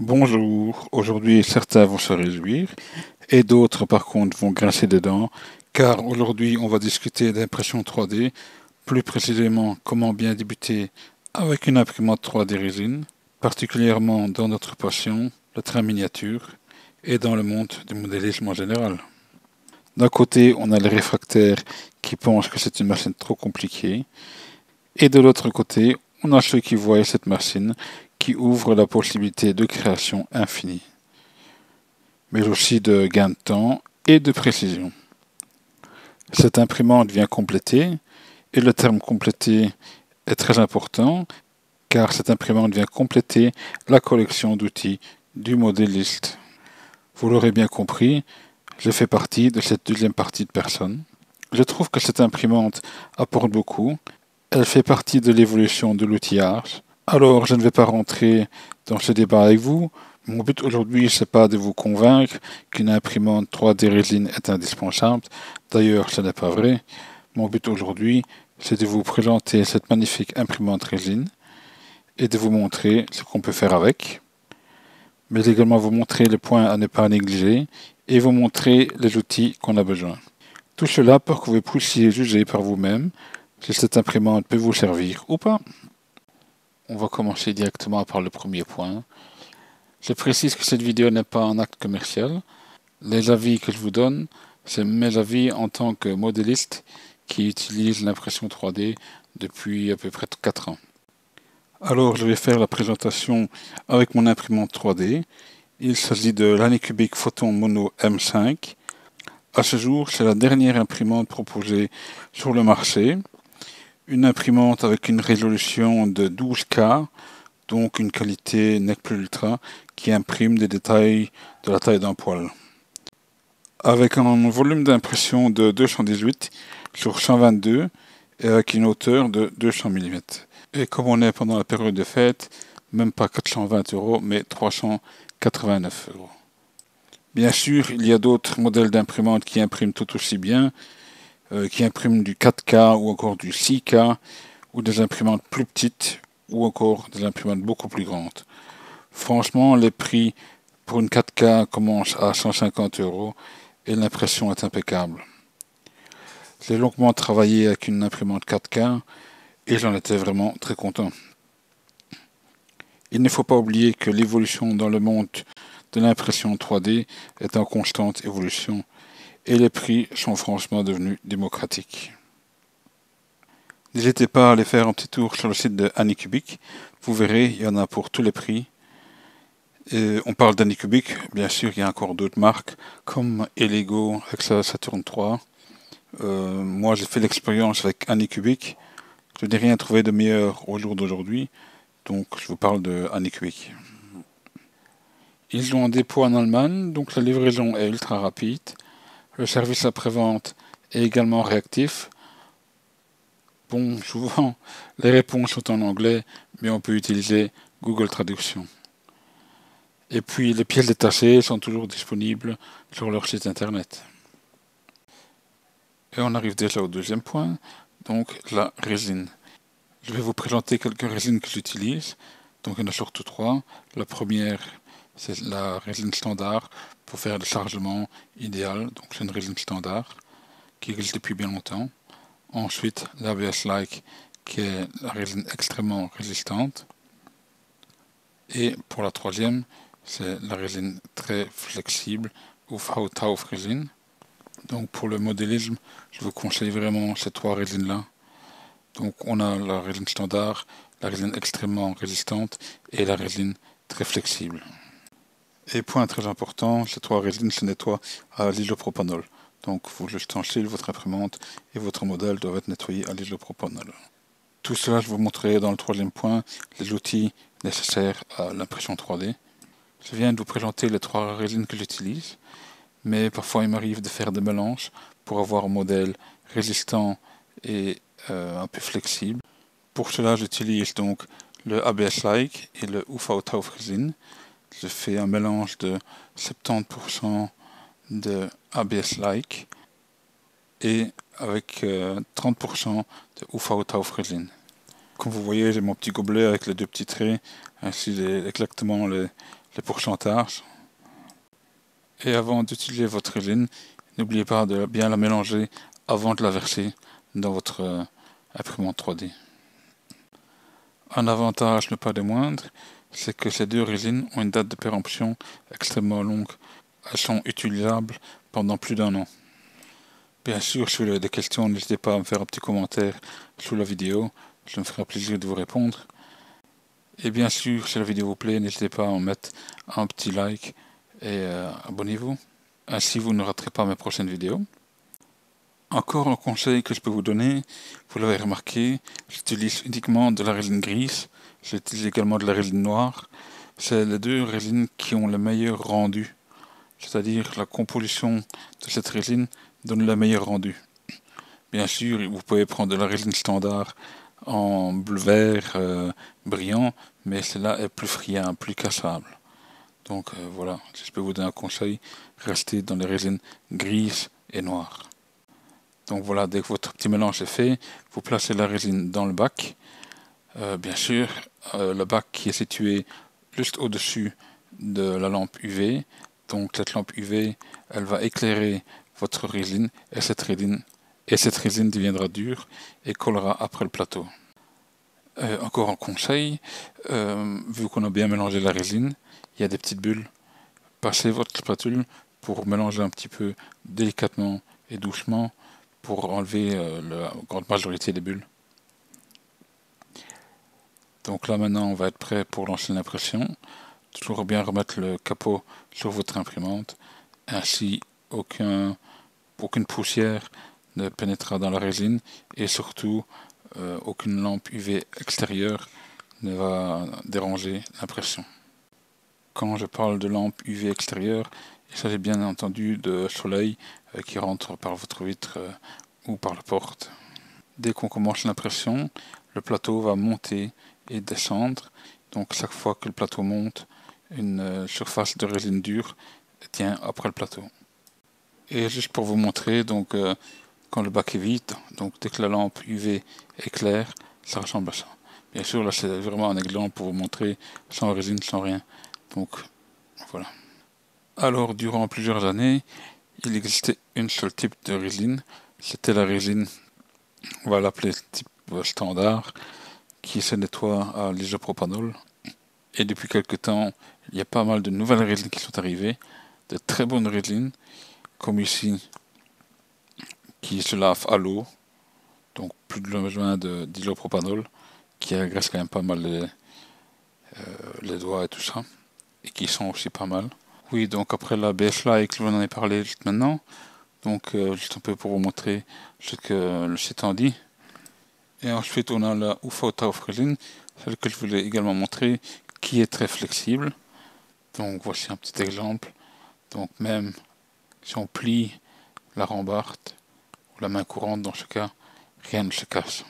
Bonjour, aujourd'hui certains vont se réjouir et d'autres par contre vont grincer des dents car aujourd'hui on va discuter d'impression 3D, plus précisément comment bien débuter avec une imprimante 3D résine, particulièrement dans notre passion, le train miniature et dans le monde du modélisme en général. D'un côté on a les réfractaires qui pensent que c'est une machine trop compliquée et de l'autre côté on a ceux qui voient cette machine qui ouvre la possibilité de création infinie, mais aussi de gain de temps et de précision. Cette imprimante vient compléter, et le terme compléter est très important, car cette imprimante vient compléter la collection d'outils du modéliste. Vous l'aurez bien compris, je fais partie de cette deuxième partie de personnes. Je trouve que cette imprimante apporte beaucoup. Elle fait partie de l'évolution de l'outillage. Alors, je ne vais pas rentrer dans ce débat avec vous. Mon but aujourd'hui, c'est pas de vous convaincre qu'une imprimante 3D résine est indispensable. D'ailleurs, ce n'est pas vrai. Mon but aujourd'hui, c'est de vous présenter cette magnifique imprimante résine et de vous montrer ce qu'on peut faire avec, mais également vous montrer les points à ne pas négliger et vous montrer les outils qu'on a besoin. Tout cela pour que vous puissiez juger par vous-même si cette imprimante peut vous servir ou pas. On va commencer directement par le premier point. Je précise que cette vidéo n'est pas un acte commercial. Les avis que je vous donne, c'est mes avis en tant que modéliste qui utilise l'impression 3D depuis à peu près 4 ans. Alors je vais faire la présentation avec mon imprimante 3D. Il s'agit de l'Anycubic Photon Mono M5. À ce jour, c'est la dernière imprimante proposée sur le marché une imprimante avec une résolution de 12K, donc une qualité NEC Plus Ultra, qui imprime des détails de la taille d'un poil. Avec un volume d'impression de 218 sur 122 et avec une hauteur de 200 mm. Et comme on est pendant la période de fête, même pas 420 euros, mais 389 euros. Bien sûr, il y a d'autres modèles d'imprimantes qui impriment tout aussi bien, euh, qui impriment du 4K ou encore du 6K ou des imprimantes plus petites ou encore des imprimantes beaucoup plus grandes. Franchement, les prix pour une 4K commencent à 150 euros et l'impression est impeccable. J'ai longuement travaillé avec une imprimante 4K et j'en étais vraiment très content. Il ne faut pas oublier que l'évolution dans le monde de l'impression 3D est en constante évolution et les prix sont franchement devenus démocratiques. N'hésitez pas à aller faire un petit tour sur le site de Anycubic. Vous verrez, il y en a pour tous les prix. On parle d'Anycubic, bien sûr, il y a encore d'autres marques comme Elego avec sa Saturn 3. Euh, moi, j'ai fait l'expérience avec Anycubic. Je n'ai rien trouvé de meilleur au jour d'aujourd'hui, donc je vous parle de Anycubic. Ils ont un dépôt en Allemagne, donc la livraison est ultra rapide. Le service après-vente est également réactif. Bon, souvent, les réponses sont en anglais, mais on peut utiliser Google Traduction. Et puis, les pièces détachées sont toujours disponibles sur leur site internet. Et on arrive déjà au deuxième point, donc la résine. Je vais vous présenter quelques résines que j'utilise. Donc, il y en a surtout trois. La première, c'est la résine standard pour faire le chargement idéal. Donc c'est une résine standard qui existe depuis bien longtemps. Ensuite, l'ABS Like qui est la résine extrêmement résistante. Et pour la troisième, c'est la résine très flexible ou Tauf résine. Donc pour le modélisme, je vous conseille vraiment ces trois résines-là. Donc on a la résine standard, la résine extrêmement résistante et la résine très flexible. Et point très important, ces trois résines se nettoient à l'isopropanol. Donc vos ustensiles, votre imprimante et votre modèle doivent être nettoyés à l'isopropanol. Tout cela, je vous montrerai dans le troisième point, les outils nécessaires à l'impression 3D. Je viens de vous présenter les trois résines que j'utilise, mais parfois il m'arrive de faire des mélanges pour avoir un modèle résistant et euh, un peu flexible. Pour cela, j'utilise donc le ABS-like et le UV Tauf résine je fais un mélange de 70% de ABS-like et avec 30% euh, de UV Tauf résine. Comme vous voyez, j'ai mon petit gobelet avec les deux petits traits, ainsi exactement les, pourcentages. Et avant d'utiliser votre résine, n'oubliez pas de bien la mélanger avant de la verser dans votre euh, imprimante 3D. Un avantage, ne pas des moindres, c'est que ces deux résines ont une date de péremption extrêmement longue. Elles sont utilisables pendant plus d'un an. Bien sûr, si vous avez des questions, n'hésitez pas à me faire un petit commentaire sous la vidéo. Je me ferai plaisir de vous répondre. Et bien sûr, si la vidéo vous plaît, n'hésitez pas à en mettre un petit like et euh, abonnez-vous. Ainsi, vous ne raterez pas mes prochaines vidéos. Encore un conseil que je peux vous donner, vous l'avez remarqué, j'utilise uniquement de la résine grise, j'utilise également de la résine noire. C'est les deux résines qui ont le meilleur rendu, c'est-à-dire la composition de cette résine donne le meilleur rendu. Bien sûr, vous pouvez prendre de la résine standard en bleu vert euh, brillant, mais celle-là est plus friable, plus cassable. Donc euh, voilà, si je peux vous donner un conseil, restez dans les résines grises et noires. Donc voilà, dès que votre petit mélange est fait, vous placez la résine dans le bac. Euh, bien sûr, le bac qui est situé juste au-dessus de la lampe UV. Donc cette lampe UV, elle va éclairer votre résine et cette résine deviendra dure et collera après le plateau. Euh, encore un conseil, euh, vu qu'on a bien mélangé la résine, il y a des petites bulles. Passez votre spatule pour mélanger un petit peu délicatement et doucement pour enlever euh, la grande majorité des bulles. Donc là maintenant on va être prêt pour lancer l'impression. Toujours bien remettre le capot sur votre imprimante. Ainsi aucun, aucune poussière ne pénétrera dans la résine et surtout euh, aucune lampe UV extérieure ne va déranger l'impression. Quand je parle de lampe UV extérieure, il s'agit bien entendu de soleil euh, qui rentre par votre vitre euh, ou par la porte. Dès qu'on commence l'impression, le plateau va monter et descendre. Donc chaque fois que le plateau monte, une surface de résine dure tient après le plateau. Et juste pour vous montrer, donc quand le bac est vide, donc dès que la lampe UV est claire, ça ressemble à ça. Bien sûr, là c'est vraiment un exemple pour vous montrer sans résine, sans rien. Donc voilà. Alors durant plusieurs années, il existait une seule type de résine, c'était la résine, on va l'appeler type standard, qui se nettoie à l'isopropanol. Et depuis quelques temps, il y a pas mal de nouvelles résines qui sont arrivées, de très bonnes résines, comme ici qui se lave à l'eau, donc plus de besoin d'hydropropanol, qui agresse quand même pas mal les, euh, doigts et tout ça, et qui sont aussi pas mal. Oui, donc après la BS que vous en avez parlé juste maintenant, donc euh, juste un peu pour vous montrer ce que le site en dit. Et ensuite on a la Ufota Frelin, celle que je voulais également montrer, qui est très flexible. Donc voici un petit exemple. Donc même si on plie la rambarde, la main courante dans ce cas, rien ne se casse.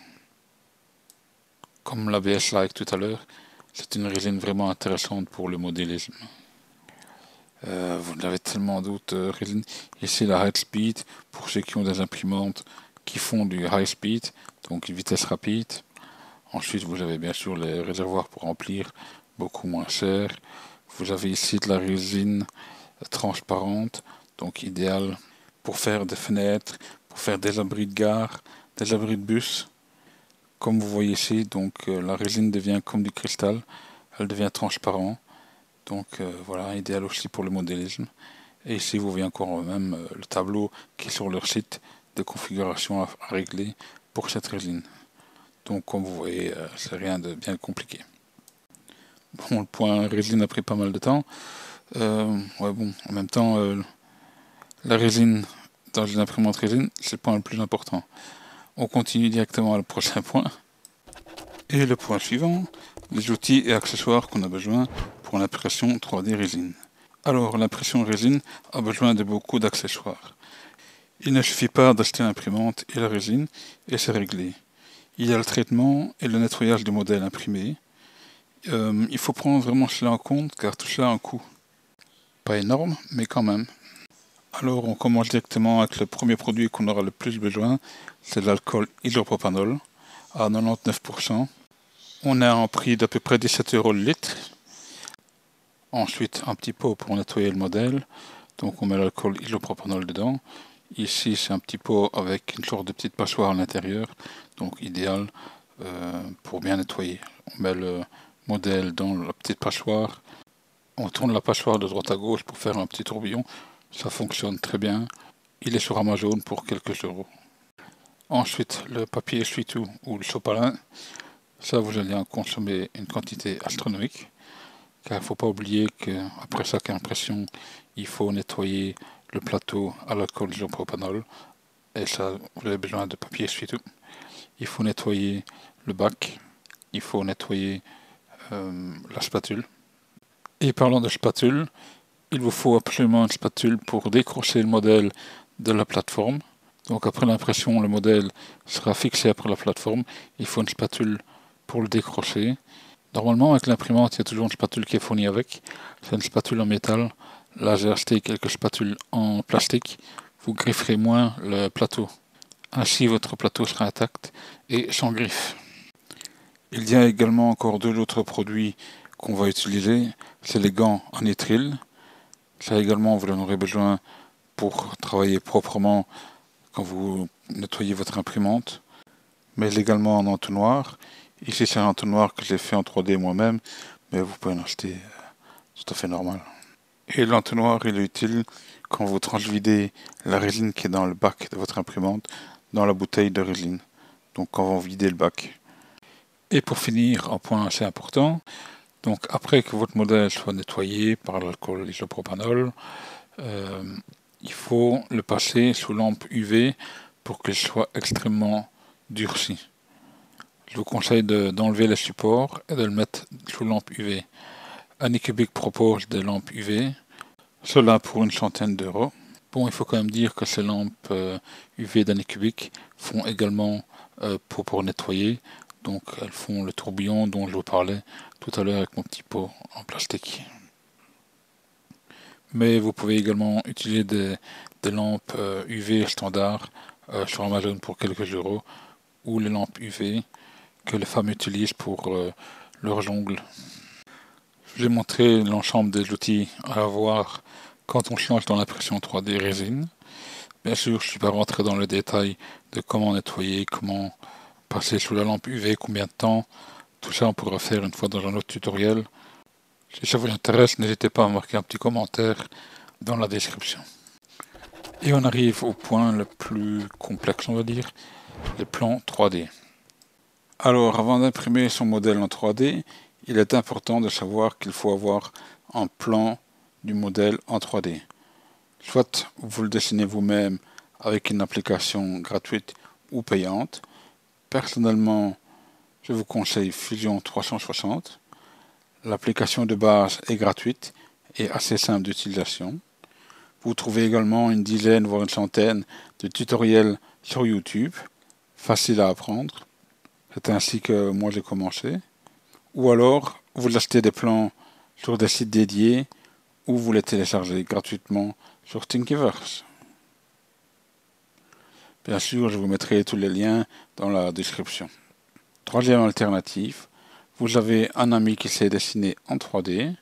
Comme la BS Like tout à l'heure, c'est une résine vraiment intéressante pour le modélisme. Euh, vous avez tellement d'autres résines. Ici la High Speed, pour ceux qui ont des imprimantes qui font du High Speed, donc vitesse rapide. Ensuite, vous avez bien sûr les réservoirs pour remplir, beaucoup moins cher. Vous avez ici de la résine transparente, donc idéale pour faire des fenêtres, faire des abris de gare, des abris de bus. Comme vous voyez ici, donc euh, la résine devient comme du cristal, elle devient transparent. Donc euh, voilà, idéal aussi pour le modélisme. Et ici, vous voyez encore même euh, le tableau qui est sur leur site de configuration à, régler pour cette résine. Donc comme vous voyez, c'est rien de bien compliqué. Bon, le point résine a pris pas mal de temps. ouais, bon, en même temps, la résine dans une imprimante résine, c'est le point le plus important. On continue directement au prochain point. Et le point suivant, les outils et accessoires qu'on a besoin pour l'impression 3D résine. Alors, l'impression résine a besoin de beaucoup d'accessoires. Il ne suffit pas d'acheter l'imprimante et la résine et c'est réglé. Il y a le traitement et le nettoyage du modèle imprimé. Euh, il faut prendre vraiment cela en compte car tout cela a un coût. Pas énorme, mais quand même. Alors on commence directement avec le premier produit qu'on aura le plus besoin, c'est l'alcool hydropropanol à 99%. On a un prix d'à peu près 17 euros le litre. Ensuite, un petit pot pour nettoyer le modèle. Donc on met l'alcool hydropropanol dedans. Ici, c'est un petit pot avec une sorte de petite passoire à l'intérieur. Donc idéal euh, pour bien nettoyer. On met le modèle dans la petite passoire. On tourne la passoire de droite à gauche pour faire un petit tourbillon. Ça fonctionne très bien. Il est sur Amazon pour quelques euros. Ensuite, le papier essuie-tout ou le sopalin. Ça, vous allez en consommer une quantité astronomique car il ne faut pas oublier qu'après chaque impression, il faut nettoyer le plateau à l'alcool isopropanol, et ça, vous avez besoin de papier essuie-tout. Il faut nettoyer le bac, il faut nettoyer euh, la spatule. Et parlant de spatule, il vous faut absolument une spatule pour décrocher le modèle de la plateforme. Donc après l'impression, le modèle sera fixé après la plateforme. Il faut une spatule pour le décrocher. Normalement, avec l'imprimante, il y a toujours une spatule qui est fournie avec. C'est une spatule en métal. Là, j'ai acheté quelques spatules en plastique. Vous grifferez moins le plateau. Ainsi, votre plateau sera intact et sans griffe. Il y a également encore deux autres produits qu'on va utiliser. C'est les gants en nitrile. Ça également, vous en aurez besoin pour travailler proprement quand vous nettoyez votre imprimante. Mais également en entonnoir. Ici, c'est un entonnoir que j'ai fait en 3D moi-même, mais vous pouvez en acheter euh, tout à fait normal. Et l'entonnoir, il est utile quand vous transvidez la résine qui est dans le bac de votre imprimante dans la bouteille de résine. Donc quand vous videz le bac. Et pour finir, un point assez important, donc après que votre modèle soit nettoyé par l'alcool isopropanol, euh, il faut le passer sous lampe UV pour qu'il soit extrêmement durci je vous conseille d'enlever le support et de le mettre sous lampe UV. Anycubic propose des lampes UV, cela pour une centaine d'euros. Bon, il faut quand même dire que ces lampes UV euh, d'Anycubic font également euh, pour, nettoyer, donc elles font le tourbillon dont je vous parlais tout à l'heure avec mon petit pot en plastique. Mais vous pouvez également utiliser des, lampes UV euh, standard sur Amazon pour quelques euros ou les lampes UV que les femmes utilisent pour leurs ongles. J'ai montré l'ensemble des outils à avoir quand on change dans l'impression 3D résine. Bien sûr, je ne suis pas rentré dans le détail de comment nettoyer, comment passer sous la lampe UV, combien de temps. Tout ça, on pourra faire une fois dans un autre tutoriel. Si ça vous intéresse, n'hésitez pas à marquer un petit commentaire dans la description. Et on arrive au point le plus complexe, on va dire, les plans 3D. Alors, avant d'imprimer son modèle en 3D, il est important de savoir qu'il faut avoir un plan du modèle en 3D. Soit vous le dessinez vous-même avec une application gratuite ou payante. Personnellement, je vous conseille Fusion 360. L'application de base est gratuite et assez simple d'utilisation. Vous trouvez également une dizaine voire une centaine de tutoriels sur YouTube, faciles à apprendre. C'est ainsi que moi j'ai commencé. Ou alors, vous achetez des plans sur des sites dédiés ou vous les téléchargez gratuitement sur Thinkiverse. Bien sûr, je vous mettrai tous les liens dans la description. Troisième alternative, vous avez un ami qui sait dessiner en 3D.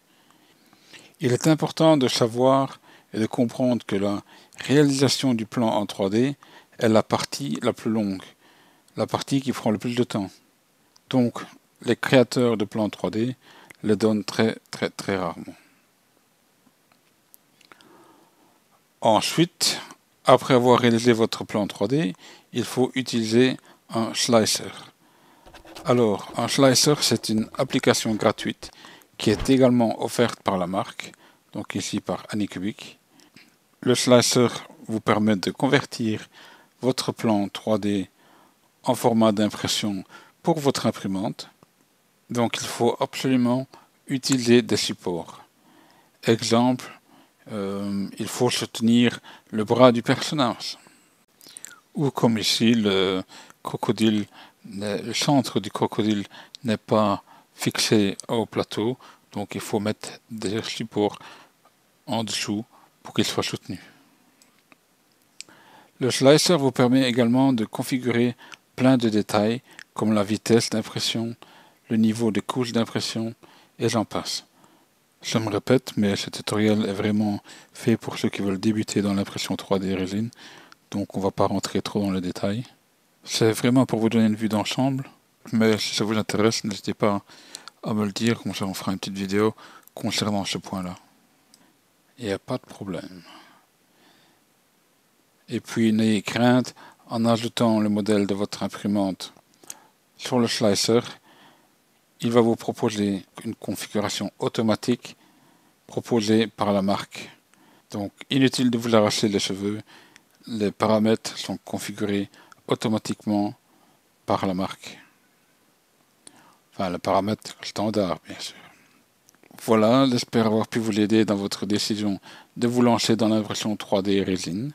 Il est important de savoir et de comprendre que la réalisation du plan en 3D est la partie la plus longue la partie qui prend le plus de temps. Donc, les créateurs de plans 3D le donnent très très très rarement. Ensuite, après avoir réalisé votre plan 3D, il faut utiliser un slicer. Alors, un slicer, c'est une application gratuite qui est également offerte par la marque, donc ici par Anycubic. Le slicer vous permet de convertir votre plan 3D en format d'impression pour votre imprimante. Donc il faut absolument utiliser des supports. Exemple, euh, il faut soutenir le bras du personnage. Ou comme ici, le le centre du crocodile n'est pas fixé au plateau, donc il faut mettre des supports en dessous pour qu'il soit soutenu. Le slicer vous permet également de configurer plein de détails comme la vitesse d'impression, le niveau de couche d'impression, et j'en passe. Je me répète, mais ce tutoriel est vraiment fait pour ceux qui veulent débuter dans l'impression 3D résine, donc on va pas rentrer trop dans les détails. C'est vraiment pour vous donner une vue d'ensemble, mais si ça vous intéresse, n'hésitez pas à me le dire, comme ça on fera une petite vidéo concernant ce point-là. Il n'y a pas de problème. Et puis n'ayez crainte, en ajoutant le modèle de votre imprimante sur le slicer, il va vous proposer une configuration automatique proposée par la marque. Donc inutile de vous arracher les cheveux, les paramètres sont configurés automatiquement par la marque. Enfin, le paramètre standard, bien sûr. Voilà, j'espère avoir pu vous aider dans votre décision de vous lancer dans l'impression 3D résine.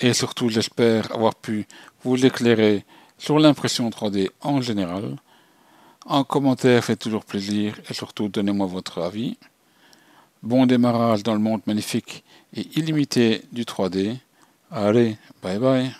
Et surtout, j'espère avoir pu vous éclairer sur l'impression 3D en général. Un commentaire fait toujours plaisir et surtout donnez-moi votre avis. Bon démarrage dans le monde magnifique et illimité du 3D. Allez, bye bye.